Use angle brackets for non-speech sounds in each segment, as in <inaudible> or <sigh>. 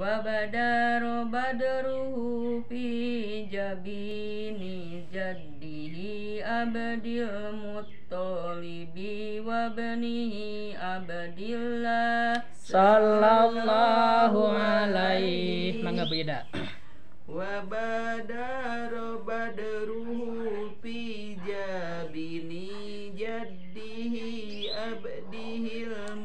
وبدر بدره في جبين جده أبد المطلب وابنه عبد الله Sallallahu alaihi Mangga beda وبدر بدره في جبين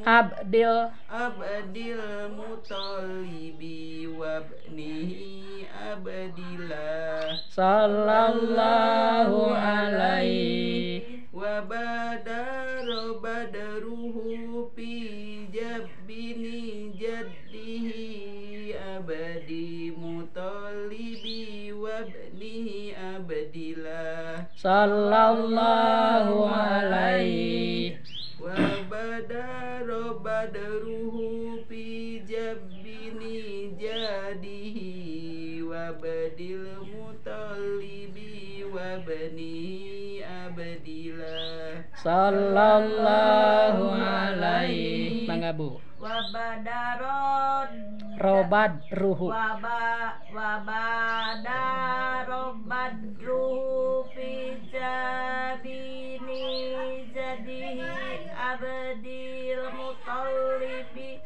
Abdil. Abdil Mutalibi wabnihi Abdillah Sallallahu alaihi wabadar, badaruhu Pi Jabini jaddihi Abdi Mutalibi wabnihi Abdillah Sallallahu alaihi abdillah sallallahu alaihi mangga Bu. Wabadarod robad ruhu. Waba wabadarobad ruhu fi jabini jadi abdil mutallibi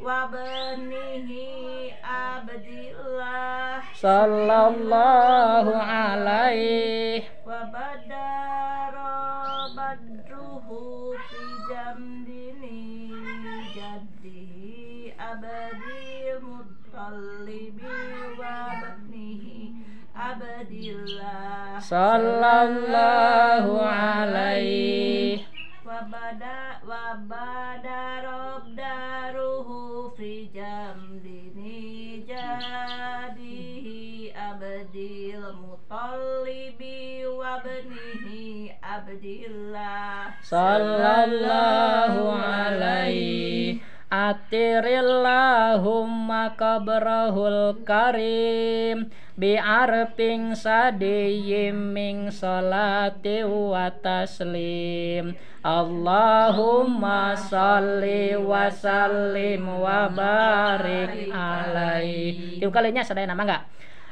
wabnihi abdillah. Sallallahu alaihi abdillah Sallallahu alaihi wabada wabada daruhu fi jamdini jadihi abdil mutallibi wabnihi abdillah. Sallallahu alaihi Atirillahumma kabrahul karim Bi'arping sadiyim min salati wa taslim. Allahumma salli wa sallim wa barik alaihi. Tiga kalinya sadaya nama enggak?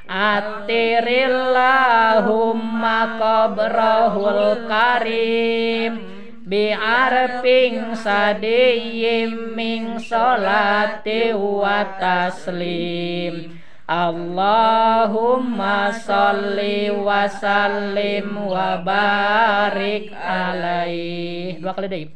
Atirillahumma kabrahul karim. Bi'arping sadiyim min salati wa taslim Allahumma salli wa sallim wa barik alaih. Dua kali deh.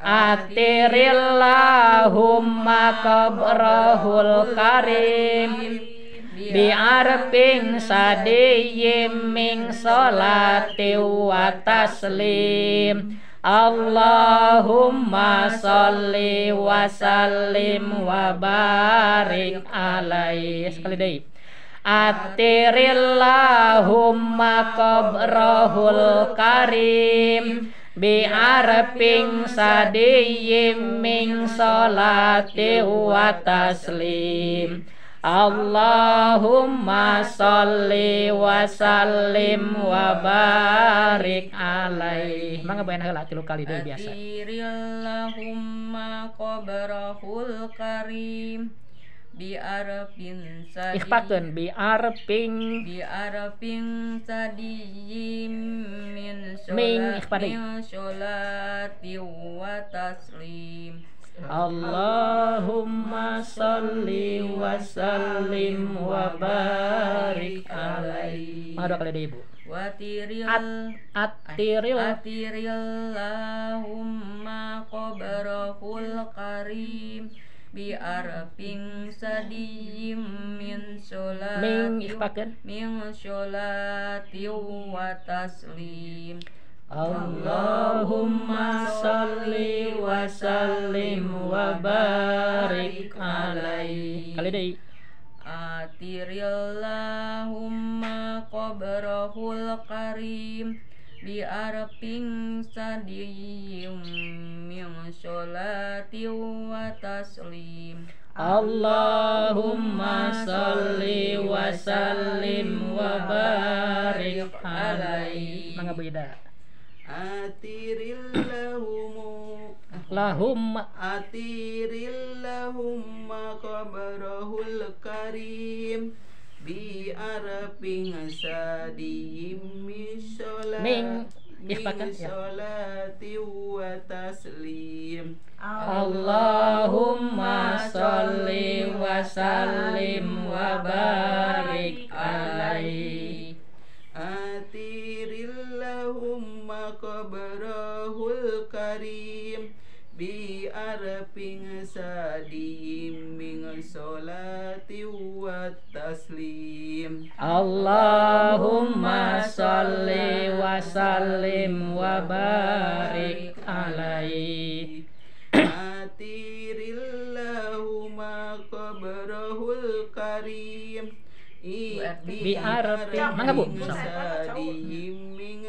Atirillahumma kabrahul karim bi'arping sadiyim min salati wa taslim Allahumma salli wa sallim wa barik alaih sekali deh Atirillahumma kabrahul karim bi'arping sadiyim min salati wa taslim. Allahumma salli wa sallim wa barik alaih. Mangga bayan heula tilu kali deui biasa. Atirillahumma qabrahul karim. Bi arfin sadi Ikhfakeun bi arping bi arfin sadiyim min sholati wa taslim. Allahumma salli wa sallim wa barik dua kali deui, Bu. watiril At atiril Atirillahumma qabrahul karim bi arfin sadiyim min sholati ming ikhfakeun. min sholati wa taslim Allahumma salli wa sallim wa barik alaih. Kali deui. Atirillahumma qabrahul karim bi arfin sadiyim min sholati wa taslim Allahumma salli wa sallim wa barik alaih. Mangga beda. Atirillahum lahum Atirillahumma qabrahul karim. Min sholat Ming- min ikhfakan, ya. sholati wa taslim. Allahumma sholli wa sallim bi araping sadiyim min sholati wa taslim. Allahumma sholli wa sallim wa barik alaihi Atirillahumma qabrahul karim. Bi arapin- Mangga, Bu.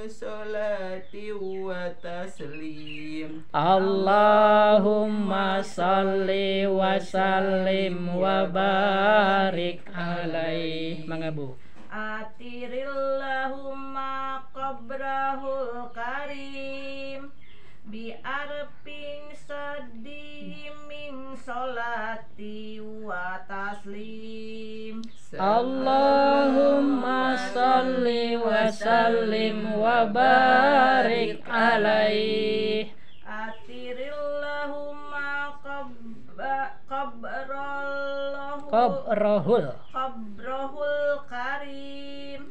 Sholati wa taslim. Allahumma sholli wa sallim wa barik alaihi Mangga Bu Atirillahumma qabrahul karim. Bi arpin sadihim min solati wa taslim. Allahumma sholli wa sallim wa barik alaihi Atirillahumma qabba- qabrallahu Qabrahul. Qabrahul karim.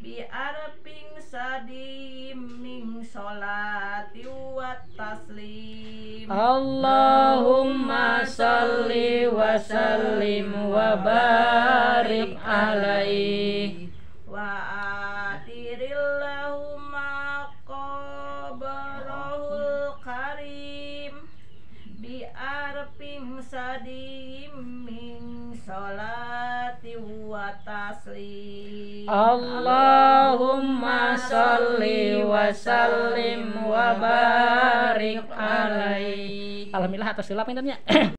Bi arping sadim min solati wa taslim. Allahumma sholli wa sallim wa barik alaihi min solati wa taslim Allahumma sholli wa sallim wa barik alaihi Alhamdulillah atas silap intinya <clears throat>